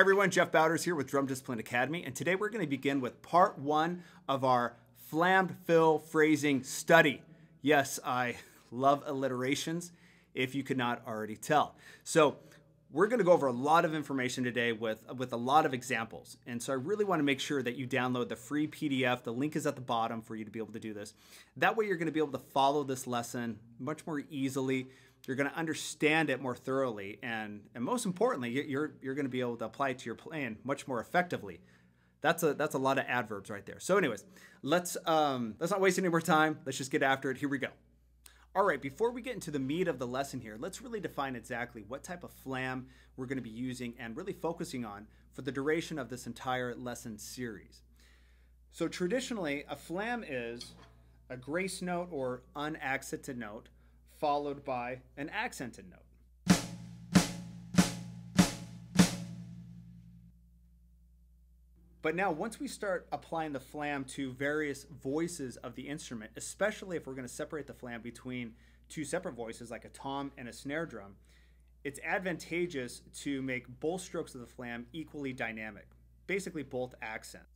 everyone, Jeff Bowders here with Drum Discipline Academy, and today we're going to begin with part one of our flammed fill phrasing study. Yes, I love alliterations, if you could not already tell. So, we're going to go over a lot of information today with, with a lot of examples. And so I really want to make sure that you download the free PDF. The link is at the bottom for you to be able to do this. That way you're going to be able to follow this lesson much more easily you're going to understand it more thoroughly, and and most importantly, you're you're going to be able to apply it to your plan much more effectively. That's a that's a lot of adverbs right there. So, anyways, let's um, let's not waste any more time. Let's just get after it. Here we go. All right, before we get into the meat of the lesson here, let's really define exactly what type of flam we're going to be using and really focusing on for the duration of this entire lesson series. So traditionally, a flam is a grace note or unaccented note followed by an accented note. But now, once we start applying the flam to various voices of the instrument, especially if we're going to separate the flam between two separate voices, like a tom and a snare drum, it's advantageous to make both strokes of the flam equally dynamic, basically both accents.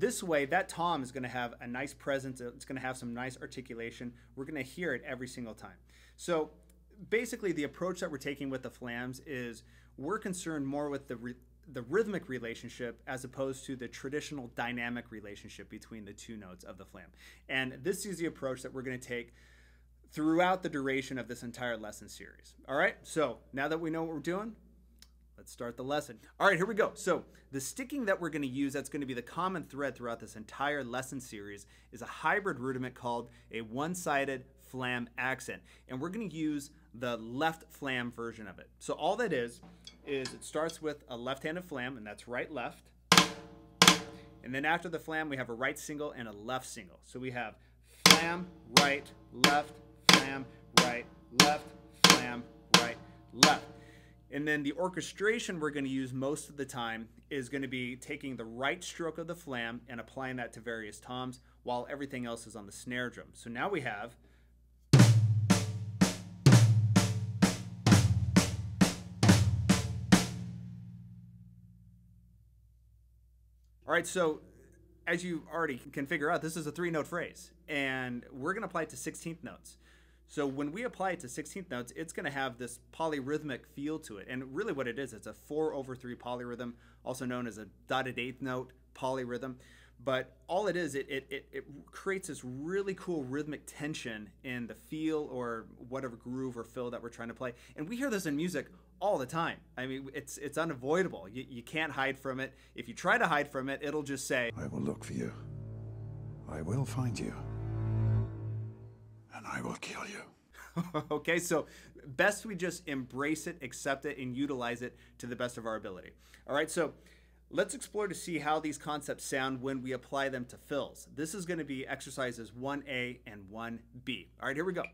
This way, that tom is going to have a nice presence. Uh, it's going to have some nice articulation. We're going to hear it every single time. So basically, the approach that we're taking with the flams is we're concerned more with the the rhythmic relationship as opposed to the traditional dynamic relationship between the two notes of the flam. And this is the approach that we're going to take throughout the duration of this entire lesson series. All right, so now that we know what we're doing, Let's start the lesson. All right, here we go. So the sticking that we're going to use that's going to be the common thread throughout this entire lesson series is a hybrid rudiment called a one-sided flam accent. And we're going to use the left flam version of it. So all that is, is it starts with a left-handed flam, and that's right-left. And then after the flam, we have a right single and a left single. So we have flam, right, left, flam, right, left, flam, right, left. And then the orchestration we're going to use most of the time is going to be taking the right stroke of the flam and applying that to various toms while everything else is on the snare drum. So now we have All right, so as you already can figure out, this is a three note phrase, and we're going to apply it to 16th notes. So when we apply it to 16th notes, it's going to have this polyrhythmic feel to it. And really what it is, it's a 4 over 3 polyrhythm, also known as a dotted eighth note polyrhythm. But all it is, it, it, it, it creates this really cool rhythmic tension in the feel or whatever groove or fill that we're trying to play. And we hear this in music all the time. I mean, it's, it's unavoidable. You, you can't hide from it. If you try to hide from it, it'll just say, I will look for you. I will find you I will kill you. okay, so best we just embrace it, accept it, and utilize it to the best of our ability. All right, so let's explore to see how these concepts sound when we apply them to fills. This is going to be exercises 1A and 1B. All right, here we go.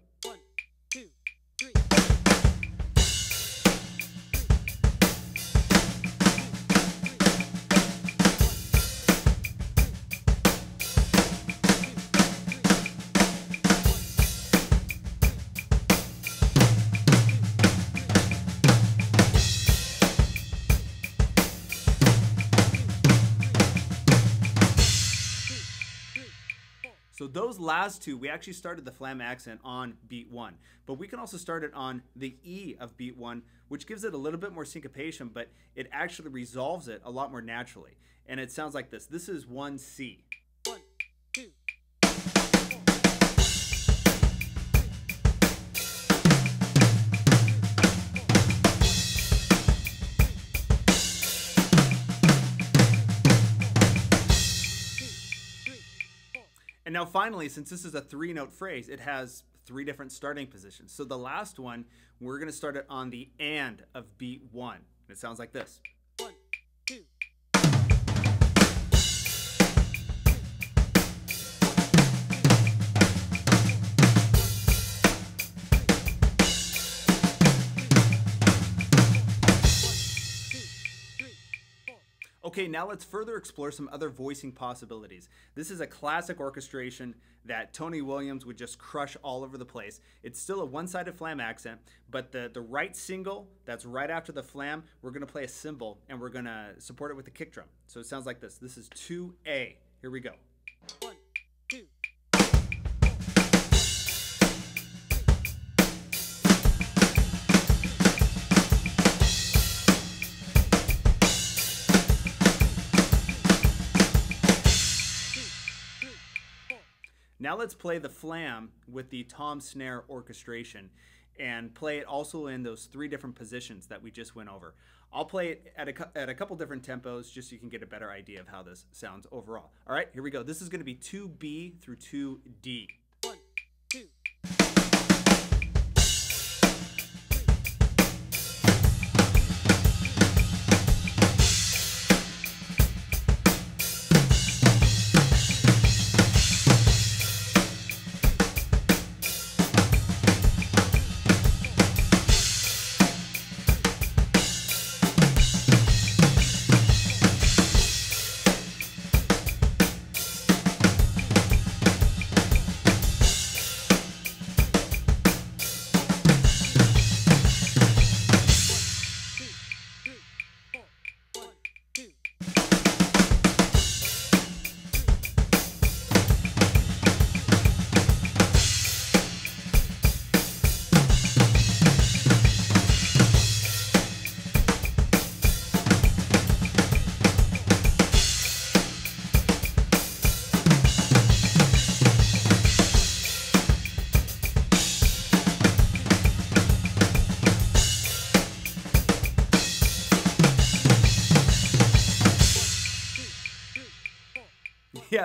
Those last two, we actually started the flam accent on beat one, but we can also start it on the E of beat one, which gives it a little bit more syncopation, but it actually resolves it a lot more naturally. And it sounds like this. This is one C. now finally, since this is a three note phrase, it has three different starting positions. So the last one, we're gonna start it on the and of beat one. It sounds like this. Okay, now let's further explore some other voicing possibilities. This is a classic orchestration that Tony Williams would just crush all over the place. It's still a one-sided flam accent, but the, the right single that's right after the flam, we're gonna play a cymbal and we're gonna support it with the kick drum. So it sounds like this. This is 2A. Here we go. One, Now let's play the flam with the tom snare orchestration and play it also in those three different positions that we just went over. I'll play it at a, at a couple different tempos just so you can get a better idea of how this sounds overall. All right, here we go. This is going to be 2B through 2D.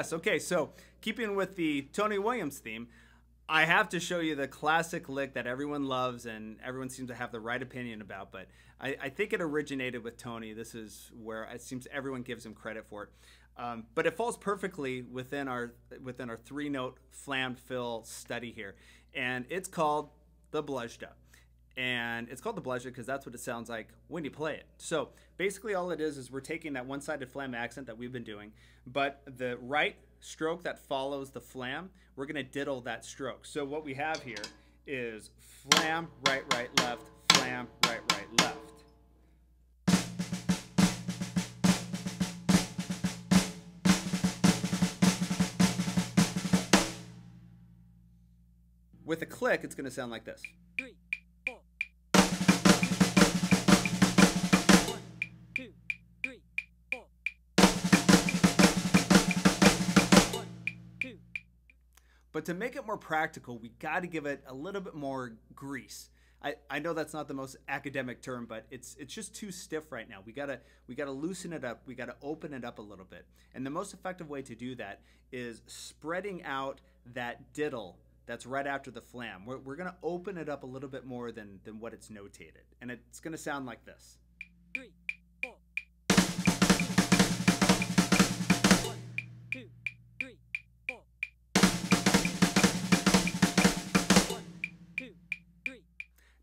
Yes, okay, so keeping with the Tony Williams theme, I have to show you the classic lick that everyone loves and everyone seems to have the right opinion about, but I, I think it originated with Tony. This is where it seems everyone gives him credit for it. Um, but it falls perfectly within our within our three note flam fill study here, and it's called the bluzda and it's called the bludgeon because that's what it sounds like when you play it. So basically, all it is is we're taking that one-sided flam accent that we've been doing, but the right stroke that follows the flam, we're gonna diddle that stroke. So what we have here is flam, right, right, left, flam, right, right, left. With a click, it's gonna sound like this. But to make it more practical, we got to give it a little bit more grease. I, I know that's not the most academic term, but it's it's just too stiff right now. We gotta we gotta loosen it up. We gotta open it up a little bit. And the most effective way to do that is spreading out that diddle that's right after the flam. We're, we're gonna open it up a little bit more than than what it's notated, and it's gonna sound like this.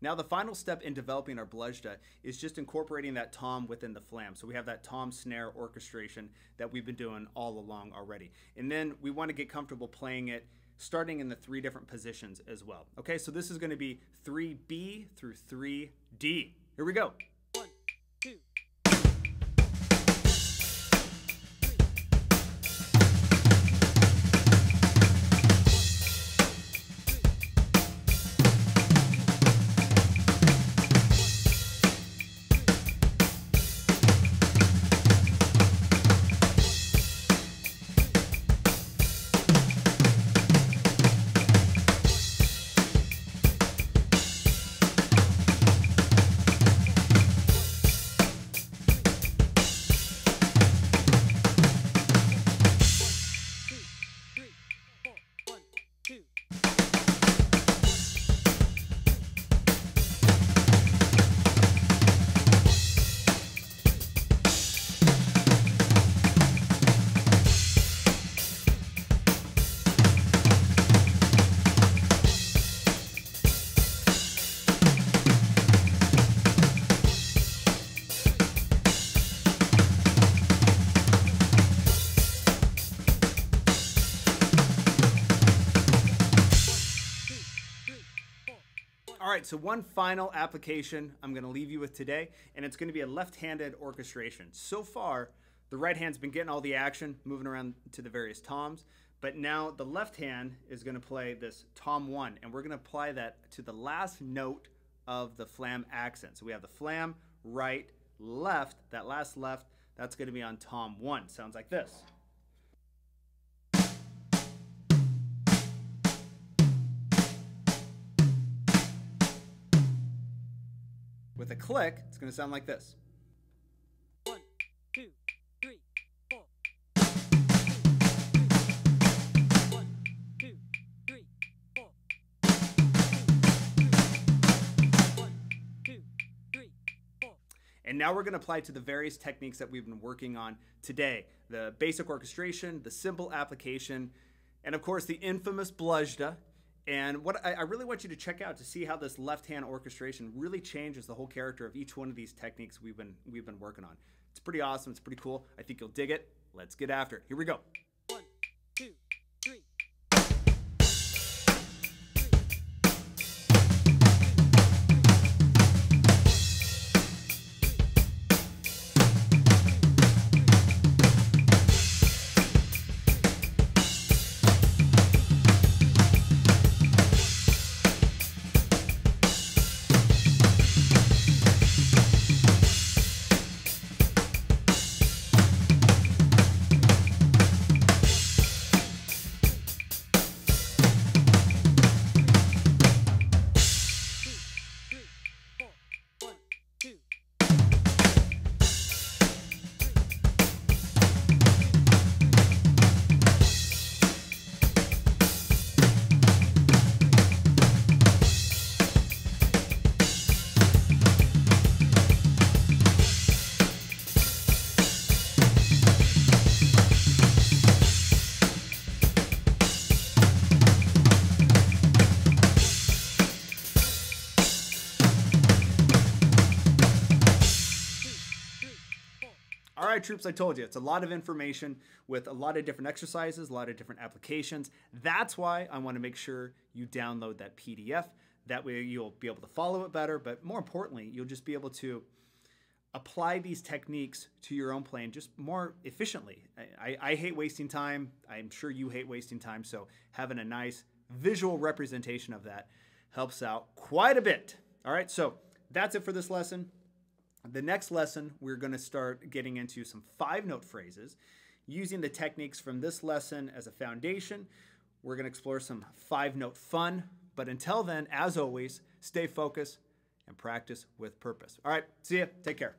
Now the final step in developing our bluzda is just incorporating that tom within the flam. So we have that tom snare orchestration that we've been doing all along already. And then we want to get comfortable playing it starting in the three different positions as well. Okay, so this is going to be 3B through 3D. Here we go. Right, so one final application I'm going to leave you with today, and it's going to be a left-handed orchestration. So far, the right hand's been getting all the action, moving around to the various toms, but now the left hand is going to play this tom one, and we're going to apply that to the last note of the flam accent. So we have the flam, right, left, that last left, that's going to be on tom one. Sounds like this. With a click, it's going to sound like this. One, two, three, four. One, two, three, four. One, two, three, four. And now we're going to apply to the various techniques that we've been working on today the basic orchestration, the simple application, and of course the infamous bluzda. And what I, I really want you to check out to see how this left-hand orchestration really changes the whole character of each one of these techniques we've been we've been working on. It's pretty awesome. It's pretty cool. I think you'll dig it. Let's get after it. Here we go. Troops, I told you it's a lot of information with a lot of different exercises, a lot of different applications. That's why I want to make sure you download that PDF. That way you'll be able to follow it better, but more importantly, you'll just be able to apply these techniques to your own playing just more efficiently. I, I hate wasting time. I'm sure you hate wasting time. So having a nice visual representation of that helps out quite a bit. All right, so that's it for this lesson. The next lesson, we're going to start getting into some five note phrases. Using the techniques from this lesson as a foundation, we're going to explore some five note fun. But until then, as always, stay focused and practice with purpose. All right, see ya. Take care.